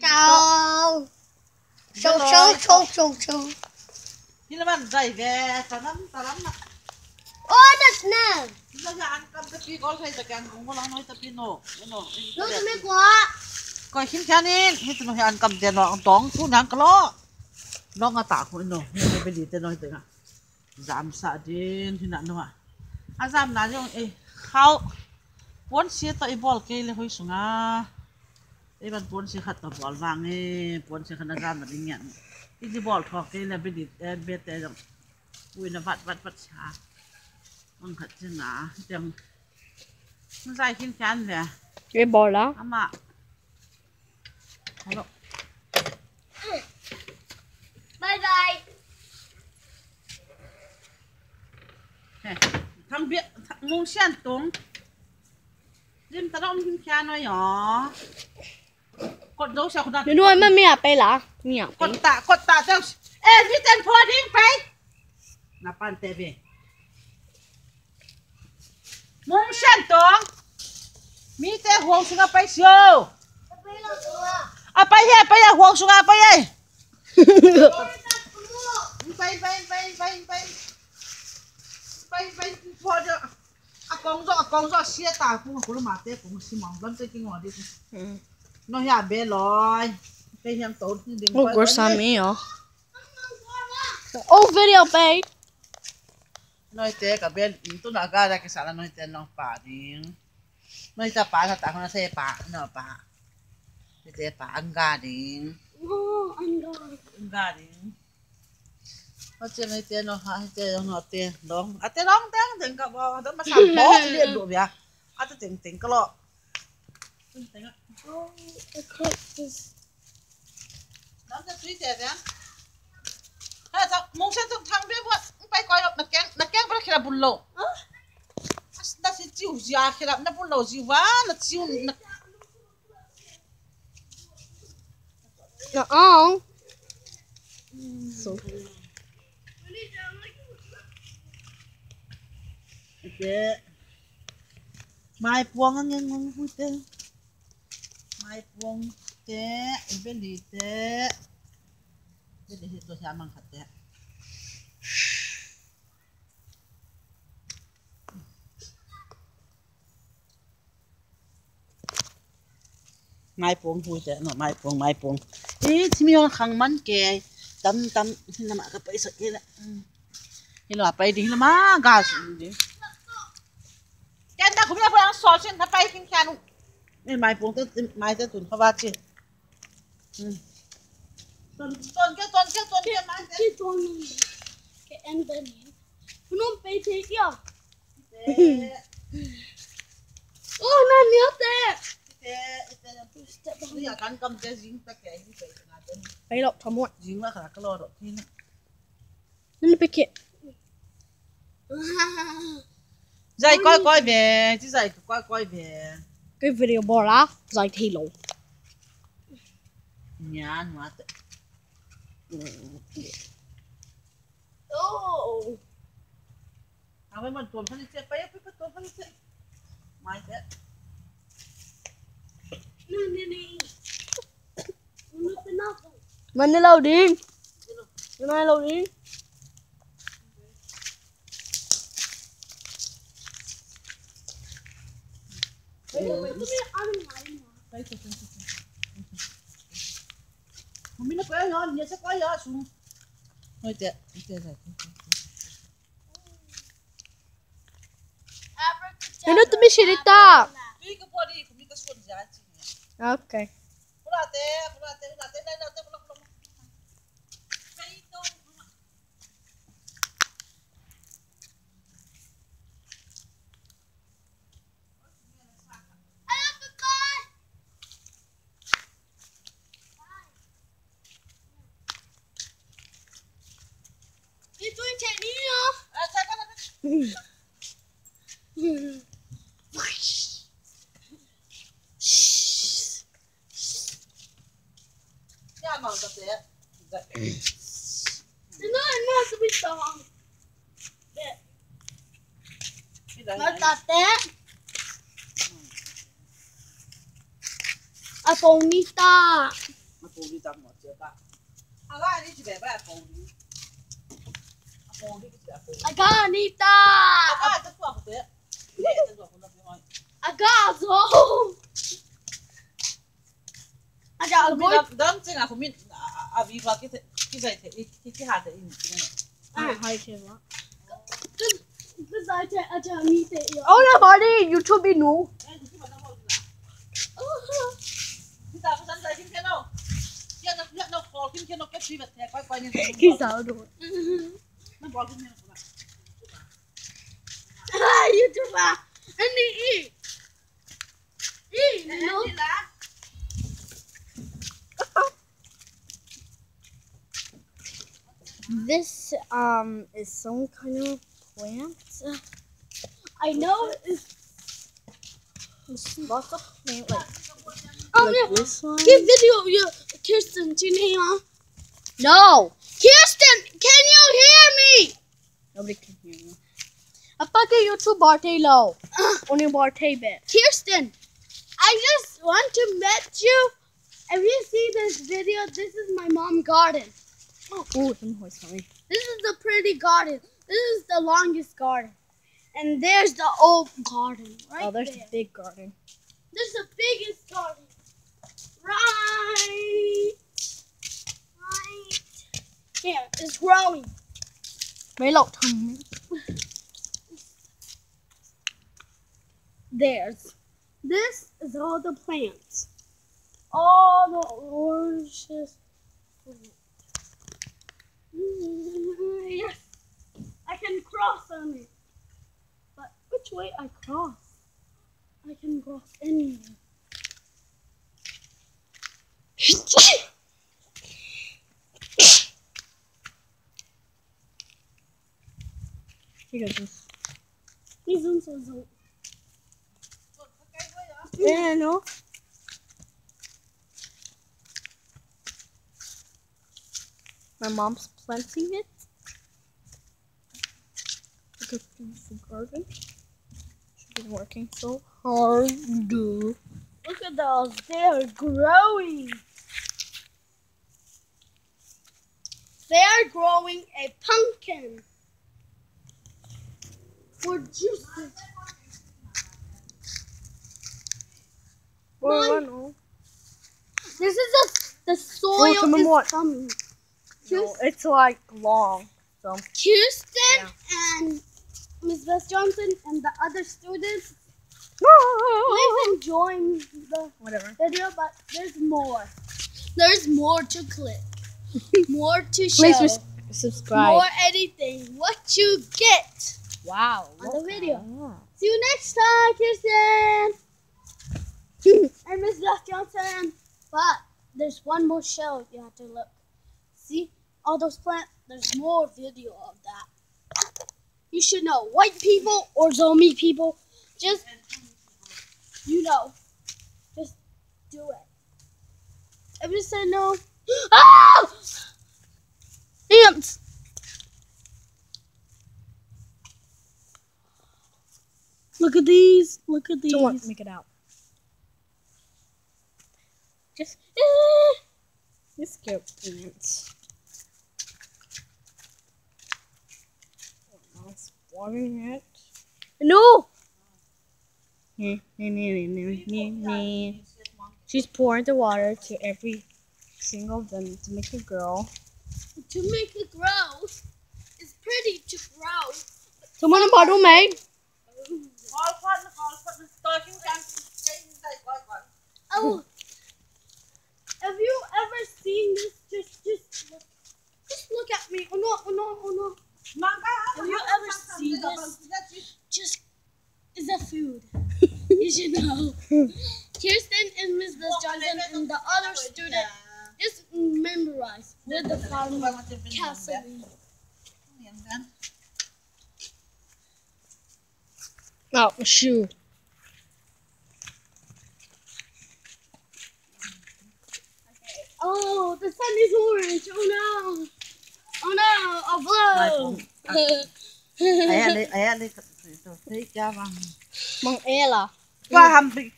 Chào. Sâu sâu sâu sâu sâu. Nhìn là bạn dậy về, ta lắm, ta lắm nè. Ô, đất nè. Nhìn là ăn cơm tập đi, có thấy tập ăn cũng có lắm, nói tập đi nổ. Nổ tập đi quá. Coi xin chán đi, mình tập ăn cơm tiền nọ, tóng phút nàng cả lọ. Nó ngà tả khối nổ, mình phải đi tên nói tiếng à. Giảm xạ đến thì nạn đâu à. À giảm nạn rồi, ê, khâu, Vốn xế tại bò kê lê hơi sung à. Eh ban pon si khat ta bol wang eh pon si khana zam na ding yang. Ti di bol thok ke le be li eh be te jong. Ui na vat vat vat cha. มันขัดจังหนาจังมันใส่ขิ้นแขนเลย Cái bò đó อามาฮัลโหล Bye bye เฮ้ทำเบี้ยมุงเส้นต รงริมตะลอมขิ้นแขนหน่อยหรอกดดูเสียคนนั้น Nếu nuôi mà mẹ bay lá Mẹ กดตากดตาเจ้าเอ้ยพี่เจนพอดิ้งไปนั nó nhà bé rồi bây giờ tổ đừng có có sao mi hả? Oh video bé. nói thế cả bé tôi nói cái cái sao là nói thế nó bà đi. Nói thế bà là tao không sẽ bà nó bà nói thế bà anh gà đi. Anh gà đi. Nó chơi nói thế nó hay chơi nó tiền đóng. À tiền đóng tiếng đừng có bao đừng mà sắm bó tiền đồ vậy à. Tôi tiền tiền cái lọ Oh, the cake is. Nó sẽ suy thế đấy. Hả, sao mong sao trong thang bếp vậy? Bây coi nó kén, nó kén vào khi là bùn lộ. Nó sẽ chịu già khi là nó bùn lộ chịu vá, nó chịu nó. Nó on. So. Mai puang ang ngang ngang ai phong té bên đi té bên đi tôi xem mang khát te. Mai phong vui te nó mai phong mai phong ý chỉ mi khăng mắn kề tấm tấm xin làm cái bấy sợi là thì là bấy đi là má gas đi cái ta cũng là phải ăn sò xin nó phải kinh kia luôn nên mai phun tới mai tới tuần phát ba chứ ừ. tuần tuần kia tuần kia tuần kia mai tới. Tuần cái em tới nè. Không phải thế kia. Ô nó nhớ thế bây giờ cắn cầm cái dính tất cả những cái này bây lộc thầm muộn. Dính mà khả cái lo đó thế nữa nó bị kẹt dạy coi coi về chứ dạy coi coi về cái video bò lá giải thi lộ nhà mà oh Ang may tuon pa ni đi Kaya pa tuon pa ni Chef. My God. Manila din. Manila din. Manila din. Jungs. Combina com ela, não. Ia ser com ela, sim. Noite é. Noite é. Inu tumhi shirita. ठीक पड़ी कुमी का school por है. Okay. बुलाते बुलाते बुलाते नहीं बुलाते Yeah, mom got that. But... They're not enough to be strong. Yeah. Not got that. 阿公你打。阿公你打么子打？阿公你是白白阿公你。Aganita! Agazo! Aga agoi. Dam tsing aku min aviva ki ki zai te ki ki ha te in. Ah, hai che ma. Tu zai te aja mi te. Oh la bari YouTube nu. Kita apa san zai kim ke no? Ya no no call kim ke no ke privat te. Kau kau ni. Kita aduh. Cái sao rồi? nó bỏ kim thiên nó YouTuber. And E. E, you know. This um is some kind of plant. I know it's. Lots of plant like, Oh, like yeah. this one. Give video of your Kirsten. Do you? No, Kirsten, can you hear me? Nobody can hear you. Apa ke YouTube barte low? Ah. Only barte bit. Kirsten, I just want to met you. If you see this video, this is my mom garden. Oh, some horse coming. This is the pretty garden. This is the longest garden. And there's the old garden right Oh, there's there. the big garden. This is the biggest garden. Right. Right. Yeah, it's growing. Mấy lậu thằng. There's. This is all the plants. All the oranges. Yes. I can cross on it. But which way I cross? I can cross anywhere. Here goes this. These ones are so Yeah, no. My mom's planting it. Look at the garden. She's been working so hard. Look at those. They're growing. They are growing a pumpkin. Well, I Mom. know. This is a, the soil on, is what? No, it's like long. So Kirsten and Miss Beth Johnson and the other students, please enjoy the Whatever. video, but there's more. There's more to click. More to show. Please subscribe. more anything. What you get. Wow. On the video. at. See you next time, Kirsten. and Miss Beth Johnson. But there's one more show you have to look. See all those plants? There's more video of that. You should know. White people or zombie people, just you know, just do it. If you say no, ah! Ants. Look at these. Look at these. Don't want to make it out. Just eh. This scared ants. Oh, It's watering it. no. She's pouring the water to every single of them to make a girl. To make it grow, it's pretty to grow. Someone a bottle made. Oh, have you ever seen this? Just, just look, just look at me. Oh no, oh no, oh no. Have you ever seen this? Just is a food. you should know. Kirsten and Miss Johnson and the other student just memorize with the farmer castle. Oh, shoe. Oh, the sun is orange. Oh no. Oh no, a blue. Ayan, ayan, ayan. Thấy cha. Mang Ella. qua hầm bị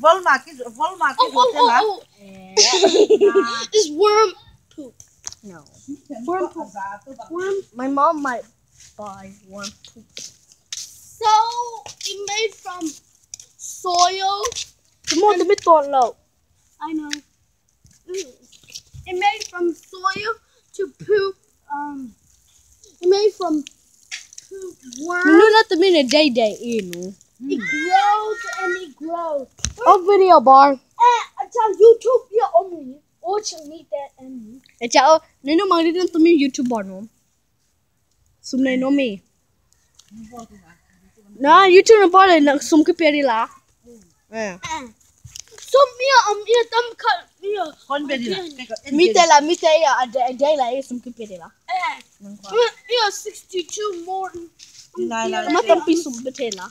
vol mà cái vol mà cái Oh, oh, oh, oh. This worm poop. No. Worm poop. Worm. My mom might buy one. So it made from soil. Come on, the bit low. I know. Mm. It made from soil to poop. Um, it made from poop worm. You know not the minute day day in. It grows and it grows. Oh, video bar. Eh, I tell YouTube ya only. Watch me that and me. Eh, chao. Nino mang dito tumi YouTube bar no. Sum na no me. nó youtube nó bao lời nặng sum cái bia đi lá sum mía ông mía tâm khẩn mía con bia đi lá mía tê là mía tê à đây đây là sum cái bia đi lá mía 62 more mà tâm bị sum bia thế lá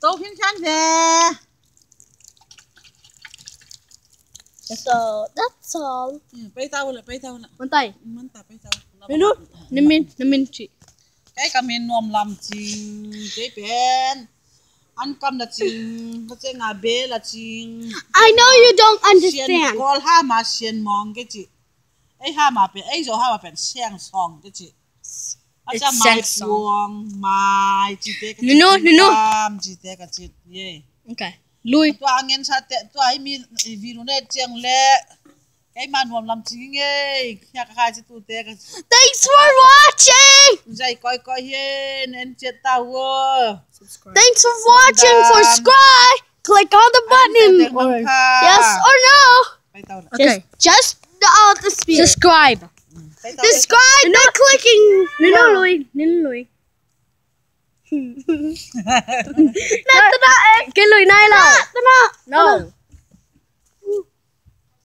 tôi khiến chán về So that's all. Bây tao là bây tao là. Mình tay. Mình tay bây tao. Mình nút. Nên mình, nên mình chị cái cầm mình nom làm chinh cái bên ăn cầm là chinh cái cái ngà bê là chinh I know you don't understand. call ha mà xiên mong cái chị ấy ha mà bên ấy rồi ha mà bên xiang song cái chị It's Samsung. buông mai chị tế cái Nino, Nino. chị tế cái chị yeah Okay. Lui. tua anh em sa te tua ai mi vi nu ne cheng Kay manuam lam ching ye. Kya ka chi tu te ka. Thanks for watching. Jai koi koi ye nen cheta wo. Subscribe. Thanks for watching. For subscribe. Click on the button. Or, yes or no. Okay. Just, just uh, the speed. Subscribe. Subscribe. No clicking. No, no, Louis. No, Louis. Nè, tôi đã Cái lùi này là No